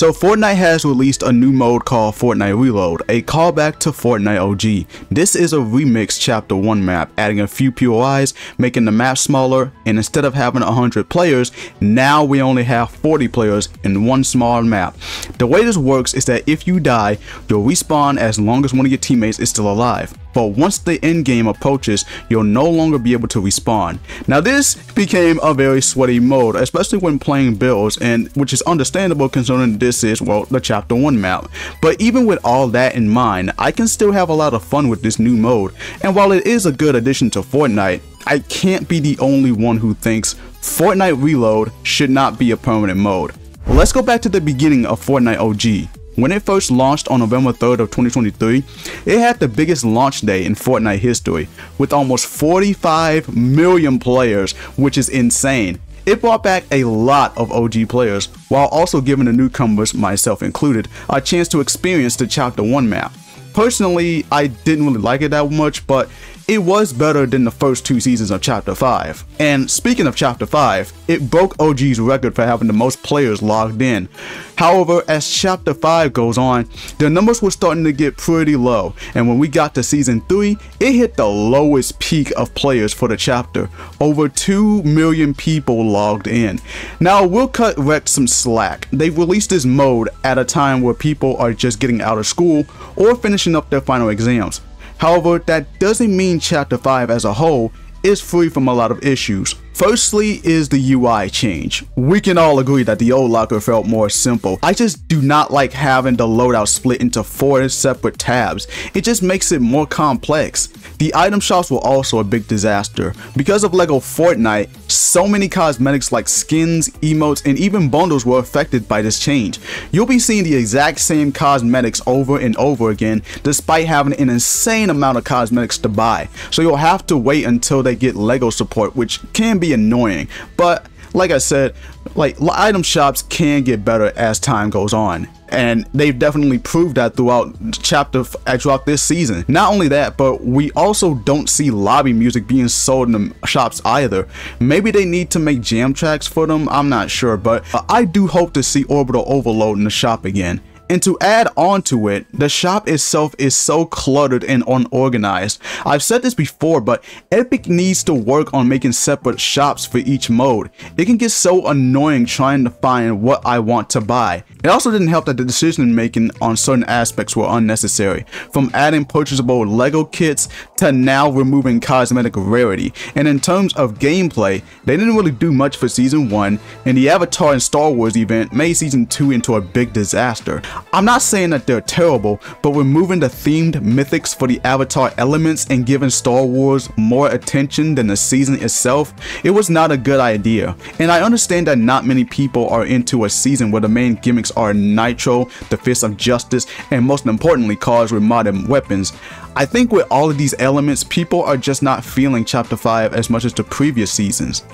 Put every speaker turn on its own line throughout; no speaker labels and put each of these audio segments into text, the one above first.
So Fortnite has released a new mode called Fortnite Reload, a callback to Fortnite OG. This is a remix chapter 1 map, adding a few POIs, making the map smaller, and instead of having 100 players, now we only have 40 players in one small map. The way this works is that if you die, you'll respawn as long as one of your teammates is still alive but once the end game approaches, you'll no longer be able to respawn. Now this became a very sweaty mode, especially when playing builds, and which is understandable considering this is, well, the chapter 1 map. But even with all that in mind, I can still have a lot of fun with this new mode, and while it is a good addition to Fortnite, I can't be the only one who thinks Fortnite Reload should not be a permanent mode. let's go back to the beginning of Fortnite OG. When it first launched on November 3rd of 2023, it had the biggest launch day in Fortnite history, with almost 45 million players, which is insane. It brought back a lot of OG players, while also giving the newcomers, myself included, a chance to experience the Chapter 1 map. Personally, I didn't really like it that much, but it was better than the first two seasons of Chapter 5. And speaking of Chapter 5, it broke OG's record for having the most players logged in. However, as Chapter 5 goes on, the numbers were starting to get pretty low, and when we got to Season 3, it hit the lowest peak of players for the chapter. Over 2 million people logged in. Now, we'll cut Rex some slack. They've released this mode at a time where people are just getting out of school or finishing up their final exams. However, that doesn't mean Chapter 5 as a whole is free from a lot of issues. Firstly is the UI change. We can all agree that the old locker felt more simple. I just do not like having the loadout split into four separate tabs. It just makes it more complex. The item shops were also a big disaster. Because of LEGO Fortnite, so many cosmetics like skins, emotes, and even bundles were affected by this change. You'll be seeing the exact same cosmetics over and over again despite having an insane amount of cosmetics to buy. So you'll have to wait until they get LEGO support which can be annoying. But like I said, like item shops can get better as time goes on. And they've definitely proved that throughout chapter uh, throughout this season. Not only that, but we also don't see lobby music being sold in the shops either. Maybe they need to make jam tracks for them, I'm not sure, but uh, I do hope to see Orbital Overload in the shop again. And to add on to it, the shop itself is so cluttered and unorganized. I've said this before, but Epic needs to work on making separate shops for each mode. It can get so annoying trying to find what I want to buy. It also didn't help that the decision making on certain aspects were unnecessary, from adding purchasable LEGO kits to now removing cosmetic rarity. And in terms of gameplay, they didn't really do much for Season 1, and the Avatar and Star Wars event made Season 2 into a big disaster. I'm not saying that they're terrible, but removing the themed mythics for the Avatar elements and giving Star Wars more attention than the season itself, it was not a good idea. And I understand that not many people are into a season where the main gimmicks are Nitro, the Fist of Justice, and most importantly cars with modern weapons. I think with all of these elements, people are just not feeling Chapter 5 as much as the previous seasons.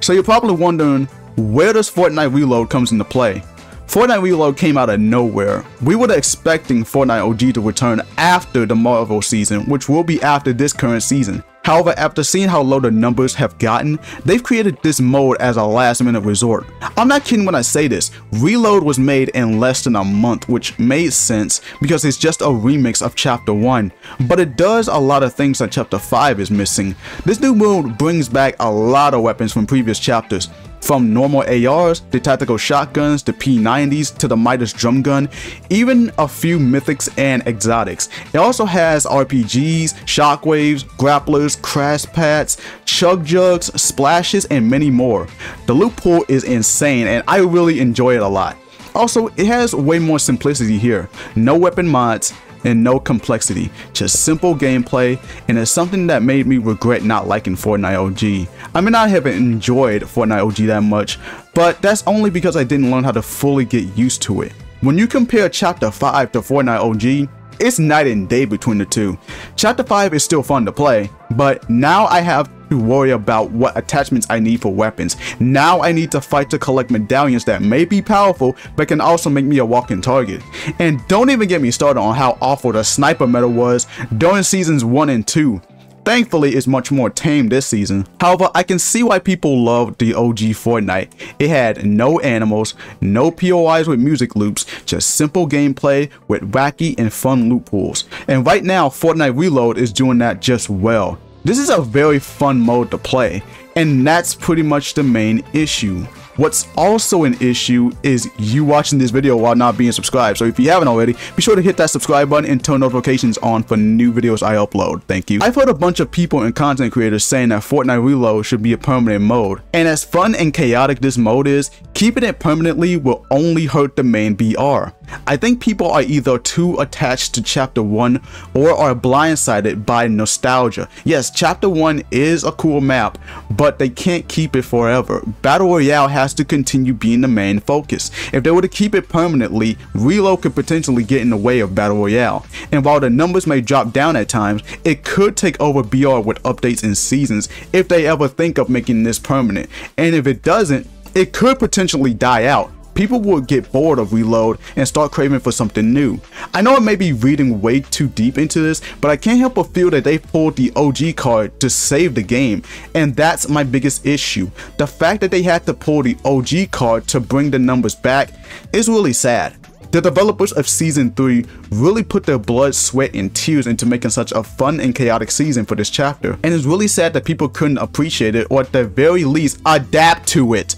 So you're probably wondering, where does Fortnite Reload comes into play? Fortnite Reload came out of nowhere. We were expecting Fortnite OG to return after the Marvel season, which will be after this current season. However, after seeing how low the numbers have gotten, they've created this mode as a last minute resort. I'm not kidding when I say this, Reload was made in less than a month, which made sense because it's just a remix of Chapter 1, but it does a lot of things that Chapter 5 is missing. This new mode brings back a lot of weapons from previous chapters, from normal ARs, the tactical shotguns, the P90s, to the Midas drum gun, even a few mythics and exotics. It also has RPGs, shockwaves, grapplers, crash pads, chug jugs, splashes, and many more. The loot pool is insane and I really enjoy it a lot. Also, it has way more simplicity here. No weapon mods, and no complexity, just simple gameplay, and it's something that made me regret not liking Fortnite OG. I mean, I haven't enjoyed Fortnite OG that much, but that's only because I didn't learn how to fully get used to it. When you compare Chapter 5 to Fortnite OG, it's night and day between the two. Chapter 5 is still fun to play, but now I have to worry about what attachments I need for weapons. Now I need to fight to collect medallions that may be powerful, but can also make me a walking target. And don't even get me started on how awful the sniper meta was during seasons 1 and 2. Thankfully, it's much more tame this season. However, I can see why people love the OG Fortnite. It had no animals, no POIs with music loops, just simple gameplay with wacky and fun loot pools. And right now, Fortnite Reload is doing that just well. This is a very fun mode to play, and that's pretty much the main issue. What's also an issue is you watching this video while not being subscribed. So if you haven't already, be sure to hit that subscribe button and turn notifications on for new videos I upload. Thank you. I've heard a bunch of people and content creators saying that Fortnite Reload should be a permanent mode. And as fun and chaotic this mode is, keeping it permanently will only hurt the main BR. I think people are either too attached to chapter 1 or are blindsided by nostalgia. Yes, chapter 1 is a cool map, but they can't keep it forever. Battle Royale has to continue being the main focus. If they were to keep it permanently, Reload could potentially get in the way of Battle Royale. And while the numbers may drop down at times, it could take over BR with updates and seasons if they ever think of making this permanent. And if it doesn't, it could potentially die out people would get bored of Reload and start craving for something new. I know I may be reading way too deep into this, but I can't help but feel that they pulled the OG card to save the game, and that's my biggest issue. The fact that they had to pull the OG card to bring the numbers back is really sad. The developers of Season 3 really put their blood, sweat, and tears into making such a fun and chaotic season for this chapter, and it's really sad that people couldn't appreciate it or at the very least adapt to it.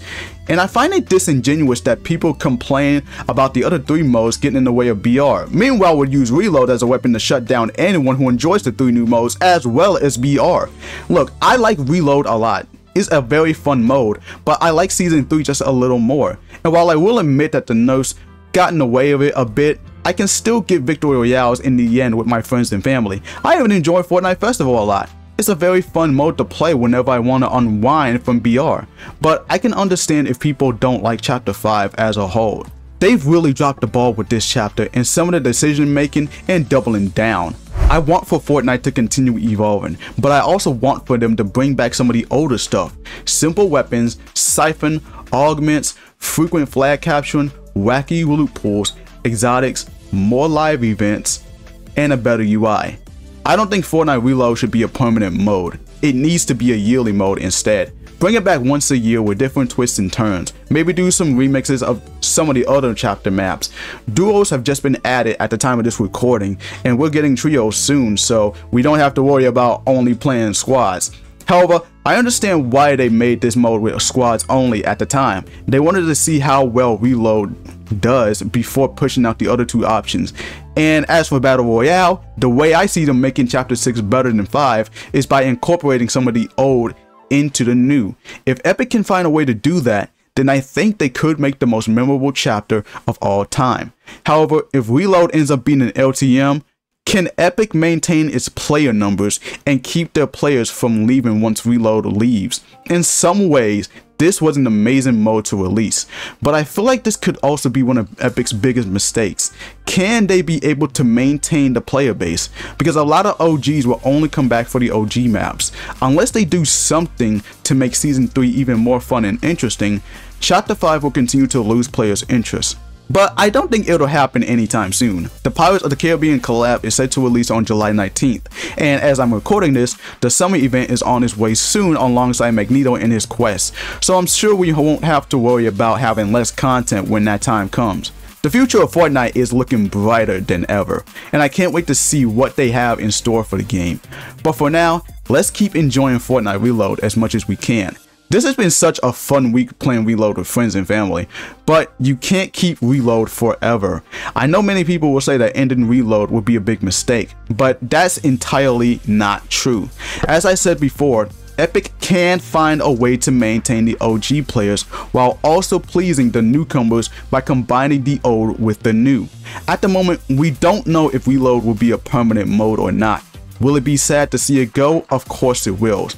And I find it disingenuous that people complain about the other three modes getting in the way of BR. Meanwhile, would use Reload as a weapon to shut down anyone who enjoys the three new modes as well as BR. Look, I like Reload a lot. It's a very fun mode, but I like Season 3 just a little more. And while I will admit that the nerfs got in the way of it a bit, I can still get Victory Royales in the end with my friends and family. I even enjoy Fortnite Festival a lot. It's a very fun mode to play whenever I want to unwind from BR, but I can understand if people don't like chapter 5 as a whole. They've really dropped the ball with this chapter and some of the decision making and doubling down. I want for Fortnite to continue evolving, but I also want for them to bring back some of the older stuff. Simple weapons, siphon, augments, frequent flag capturing, wacky loot pools, exotics, more live events, and a better UI. I don't think Fortnite Reload should be a permanent mode. It needs to be a yearly mode instead. Bring it back once a year with different twists and turns. Maybe do some remixes of some of the other chapter maps. Duos have just been added at the time of this recording, and we're getting trios soon, so we don't have to worry about only playing squads. However, I understand why they made this mode with squads only at the time. They wanted to see how well Reload does before pushing out the other two options. And as for Battle Royale, the way I see them making Chapter 6 better than 5 is by incorporating some of the old into the new. If Epic can find a way to do that, then I think they could make the most memorable chapter of all time. However, if Reload ends up being an LTM, can Epic maintain its player numbers and keep their players from leaving once Reload leaves? In some ways, this was an amazing mode to release, but I feel like this could also be one of Epic's biggest mistakes. Can they be able to maintain the player base? Because a lot of OGs will only come back for the OG maps. Unless they do something to make Season 3 even more fun and interesting, Chapter 5 will continue to lose players' interest. But I don't think it'll happen anytime soon. The Pirates of the Caribbean collab is set to release on July 19th, and as I'm recording this, the summer event is on its way soon alongside Magneto and his quest, so I'm sure we won't have to worry about having less content when that time comes. The future of Fortnite is looking brighter than ever, and I can't wait to see what they have in store for the game. But for now, let's keep enjoying Fortnite Reload as much as we can. This has been such a fun week playing Reload with friends and family, but you can't keep Reload forever. I know many people will say that ending Reload would be a big mistake, but that's entirely not true. As I said before, Epic can find a way to maintain the OG players while also pleasing the newcomers by combining the old with the new. At the moment, we don't know if Reload will be a permanent mode or not. Will it be sad to see it go? Of course it will.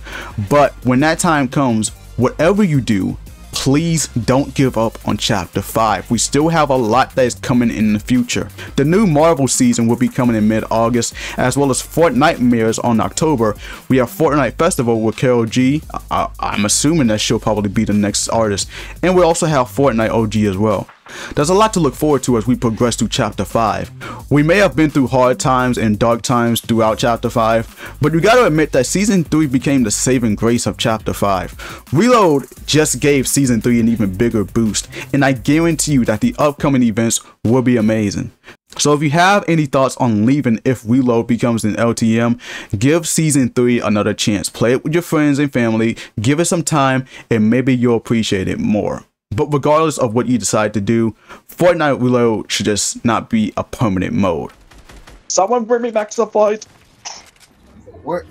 But when that time comes, whatever you do, please don't give up on chapter 5 we still have a lot that is coming in the future. The new marvel season will be coming in mid-august as well as Fortnitemares on october. We have fortnite festival with Karol G. I i'm assuming that she'll probably be the next artist. And we also have fortnite og as well There's a lot to look forward to as we progress through Chapter 5. We may have been through hard times and dark times throughout Chapter 5, but you gotta admit that Season 3 became the saving grace of Chapter 5. Reload just gave Season 3 an even bigger boost, and I guarantee you that the upcoming events will be amazing. So if you have any thoughts on leaving if Reload becomes an LTM, give Season 3 another chance. Play it with your friends and family, give it some time, and maybe you'll appreciate it more. But regardless of what you decide to do, Fortnite Reload should just not be a permanent mode.
Someone bring me back to the fight.
Where?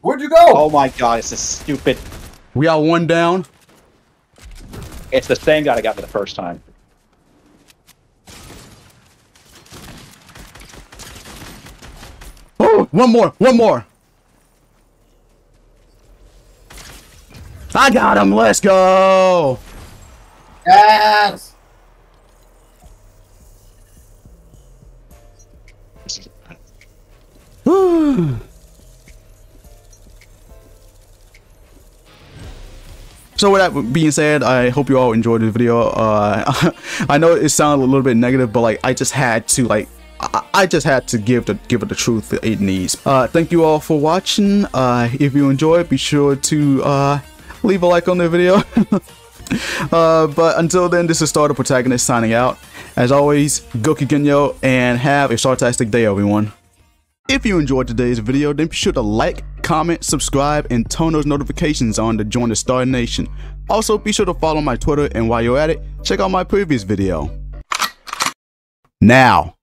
Where'd you go?
Oh my god, it's this stupid.
We are one down.
It's the same guy that got me the first time.
Oh, one more, one more. I got him. Let's go.
Yes. So with that being said, I hope you all enjoyed the video. Uh, I know it sounded a little bit negative, but like I just had to like I, I just had to give the give it the truth it needs. Uh, thank you all for watching. Uh, if you enjoyed, be sure to uh, leave a like on the video. uh, but until then, this is Star Protagonist signing out. As always, Goki Genyo, and have a sartastic day, everyone. If you enjoyed today's video, then be sure to like, comment, subscribe, and turn those notifications on to join the Star Nation. Also, be sure to follow my Twitter, and while you're at it, check out my previous video. Now.